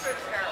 That's for sure.